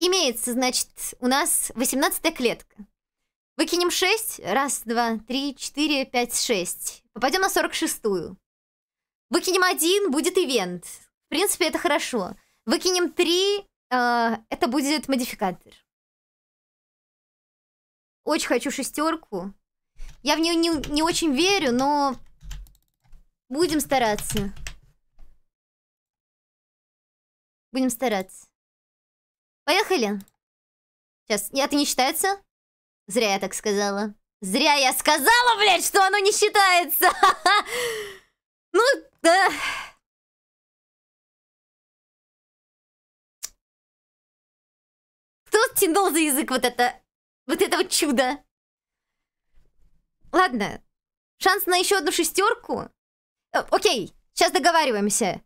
Имеется, значит, у нас 18 клетка. Выкинем 6. Раз, два, три, четыре, пять, шесть. Попадем на 46-ю. Выкинем один, будет ивент. В принципе, это хорошо. Выкинем 3, э, это будет модификатор. Очень хочу шестерку. Я в нее не, не очень верю, но будем стараться. Будем стараться. Поехали. Сейчас, это не считается? Зря я так сказала. Зря я сказала, блядь, что оно не считается. Ну, да. Кто тянул за язык вот это, вот это вот чудо? Ладно, шанс на еще одну шестерку. Э, окей, сейчас договариваемся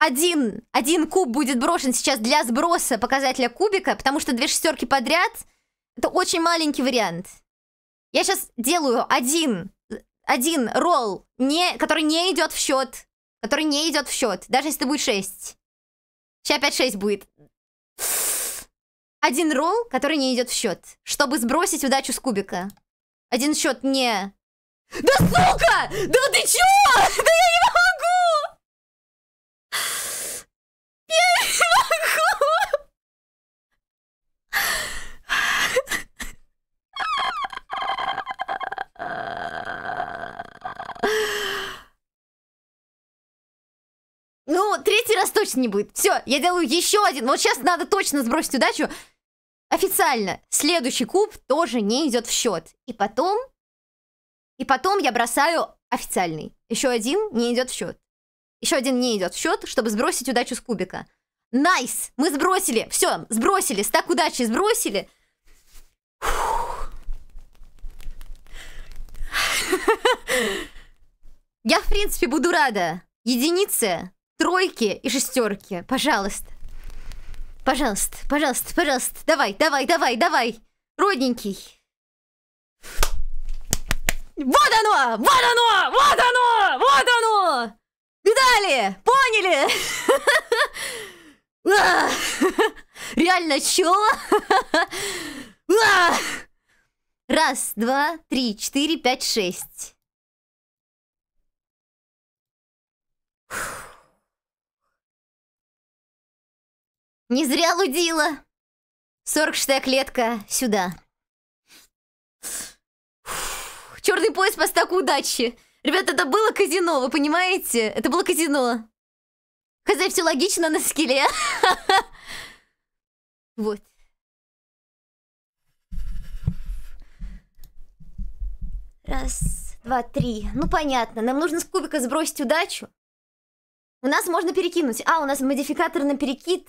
один, один куб будет брошен сейчас для сброса показателя кубика, потому что две шестерки подряд — это очень маленький вариант. Я сейчас делаю один, один ролл, не, который не идет в счет. Который не идет в счет, даже если будет 6. Сейчас опять 6 будет. Один ролл, который не идет в счет, чтобы сбросить удачу с кубика. Один счет не... Да сука! Да ты чё? Да я не могу! Ну, третий раз точно не будет. Все, я делаю еще один. Вот сейчас надо точно сбросить удачу. Официально. Следующий куб тоже не идет в счет. И потом... И потом я бросаю официальный. Еще один не идет в счет. Еще один не идет в счет, чтобы сбросить удачу с кубика. Nice! Мы сбросили! Все, сбросили! Стак удачи сбросили! Я, в принципе, буду рада. Единицы, тройки и шестерки. Пожалуйста. Пожалуйста, пожалуйста, пожалуйста. Давай, давай, давай, давай. Родненький. Вот оно! Вот оно! Вот оно! Вот оно! Видали? Поняли? Реально, чё? Раз, два, три, четыре, пять, шесть. Не зря лудила. 46 клетка сюда. Черный пояс по стаку удачи. Ребята, это было казино, вы понимаете? Это было казино. Хотя все логично на скеле. Вот. Раз, два, три. Ну, понятно. Нам нужно с кубика сбросить удачу. У нас можно перекинуть. А, у нас модификатор на перекид.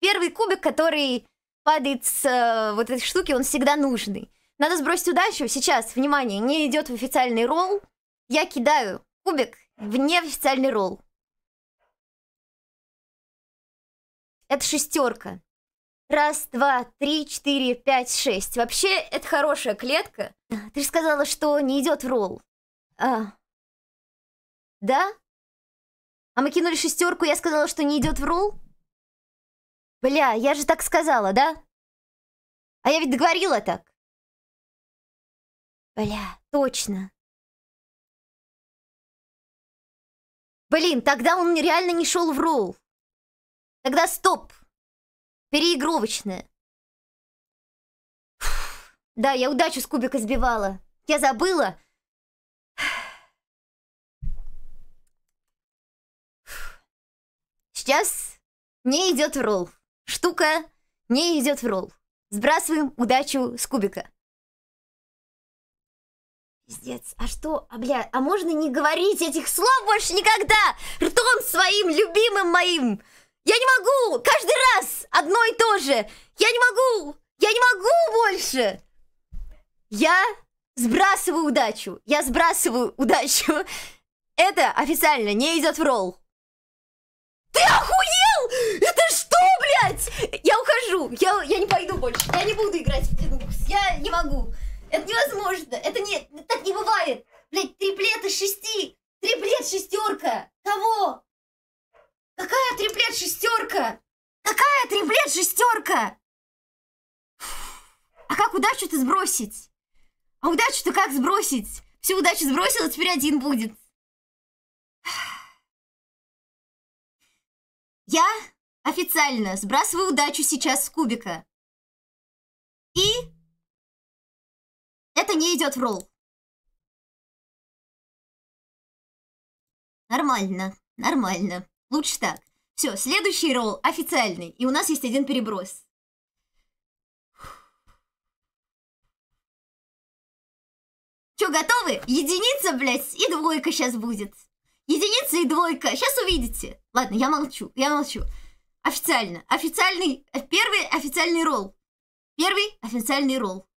Первый кубик, который падает с э, вот этой штуки, он всегда нужный. Надо сбросить удачу. Сейчас, внимание, не идет в официальный ролл. Я кидаю кубик в неофициальный ролл. Это шестерка. Раз, два, три, четыре, пять, шесть. Вообще, это хорошая клетка. Ты же сказала, что не идет в ролл. А. Да? А мы кинули шестерку, я сказала, что не идет в ролл? Бля, я же так сказала, да? А я ведь договорила так. Бля, точно. Блин, тогда он реально не шел в ролл. Тогда стоп. Переигровочная. Да, я удачу с кубика сбивала. Я забыла. Сейчас не идет в ролл. Штука не идет в ролл. Сбрасываем удачу с кубика. Пиздец, а что, а бля, а можно не говорить этих слов больше никогда? Ртом своим, любимым моим! Я не могу! Каждый раз одно и то же! Я не могу! Я не могу больше! Я сбрасываю удачу. Я сбрасываю удачу. Это официально не идет в ролл. Ты охуел? Это блядь? Я ухожу. Я, я не пойду больше. Я не буду играть в Тинбукс. Я не могу. Это невозможно. Это не... Так не бывает. Блядь, триплет из шести. Триплет шестерка. Кого? Какая триплет шестерка? Опять шестерка! А как удачу-то сбросить? А удачу-то как сбросить? Всю удачу сбросила, теперь один будет. Я официально сбрасываю удачу сейчас с кубика. И это не идет в ролл. Нормально, нормально. Лучше так. Все, следующий ролл официальный. И у нас есть один переброс. Че, готовы? Единица, блядь, и двойка сейчас будет. Единица и двойка. Сейчас увидите. Ладно, я молчу, я молчу. Официально. Официальный, первый официальный ролл. Первый официальный ролл.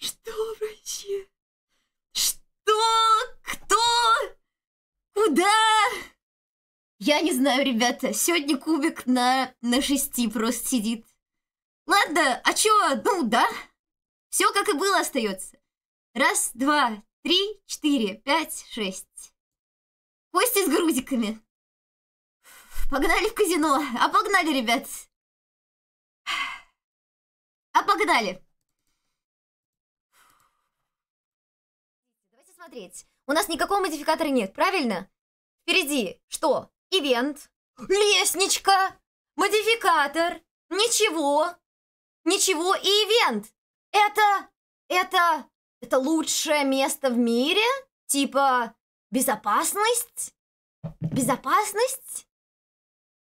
Что вообще? Что? Кто? Куда? Я не знаю, ребята. Сегодня кубик на, на шести просто сидит. Ладно, а чё? Ну, да. Все как и было остается. Раз, два, три, четыре, пять, шесть. Кости с грузиками. Погнали в казино. А погнали, ребят. А погнали. Давайте смотреть. У нас никакого модификатора нет, правильно? Впереди что? Ивент. Лестничка. Модификатор. Ничего. Ничего и ивент. Это... Это... Это лучшее место в мире? Типа безопасность? Безопасность?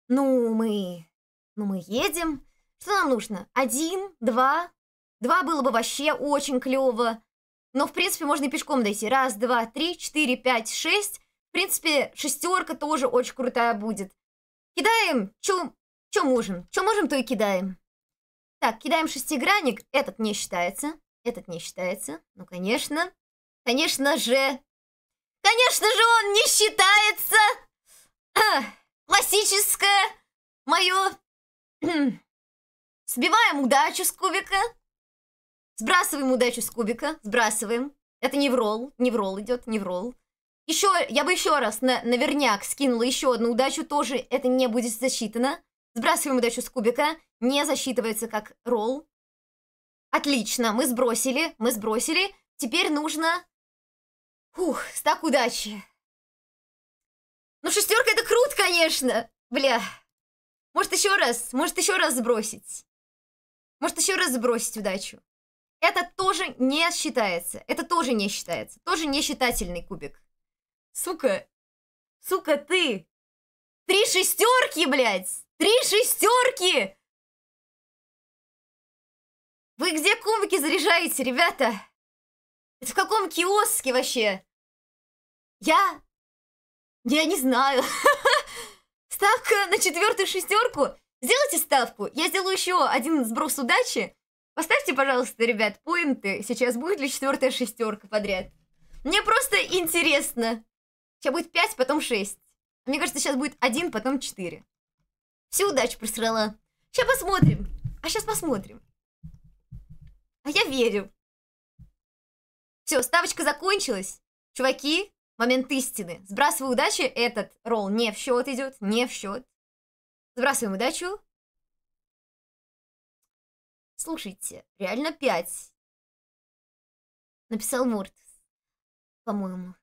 Ну, мы... Ну, мы едем. Что нам нужно? Один, два. Два было бы вообще очень клево. Но, в принципе, можно и пешком дойти. Раз, два, три, четыре, пять, шесть. В принципе, шестерка тоже очень крутая будет. Кидаем, чё, чё можем. Чё можем, то и кидаем. Так, кидаем шестигранник. Этот не считается. Этот не считается. Ну, конечно. Конечно же. Конечно же, он не считается. Классическое мое. Сбиваем удачу с кубика. Сбрасываем удачу с кубика. Сбрасываем. Это не в ролл. Не в ролл идет, не в ролл. Еще, я бы еще раз на, наверняк скинула еще одну удачу. Тоже это не будет засчитано. Сбрасываем удачу с кубика. Не засчитывается как ролл. Отлично, мы сбросили, мы сбросили. Теперь нужно... Фух, стак удачи. Ну, шестерка это круто, конечно. Бля. Может, еще раз, может, еще раз сбросить. Может, еще раз сбросить удачу. Это тоже не считается. Это тоже не считается. Тоже не считательный кубик. Сука. Сука, ты. Три шестерки, блядь. Три шестерки! Вы где кубики заряжаете, ребята? Это в каком киоске вообще? Я... Я не знаю. Ставка на четвертую шестерку. Сделайте ставку. Я сделаю еще один сброс удачи. Поставьте, пожалуйста, ребят, поинты. Сейчас будет ли четвертая шестерка подряд? Мне просто интересно. Сейчас будет 5, потом 6. Мне кажется, сейчас будет 1, потом 4. Всю удачу просрала. Сейчас посмотрим. А сейчас посмотрим. А я верю. Все, ставочка закончилась. Чуваки, момент истины. Сбрасываю удачи. Этот ролл не в счет идет. Не в счет. Сбрасываем удачу. Слушайте, реально 5. Написал Мортис. По-моему.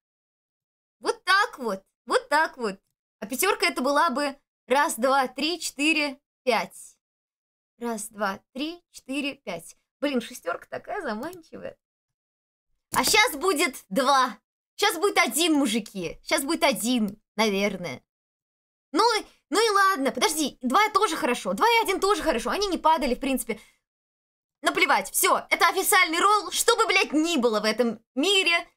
Вот так вот. Вот так вот. А пятерка это была бы Раз, два, три, четыре, пять. Раз, два, три, четыре, пять. Блин, шестерка такая заманчивая. А сейчас будет два. Сейчас будет один, мужики. Сейчас будет один, наверное. Ну, ну и ладно, подожди. Два тоже хорошо. Два и один тоже хорошо. Они не падали, в принципе. Наплевать, все, это официальный ролл. Что бы, блядь, ни было в этом мире,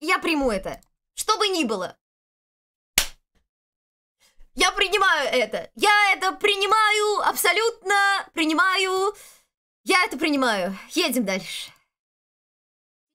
я приму это. Что бы ни было. Я принимаю это. Я это принимаю, абсолютно принимаю. Я это принимаю. Едем дальше.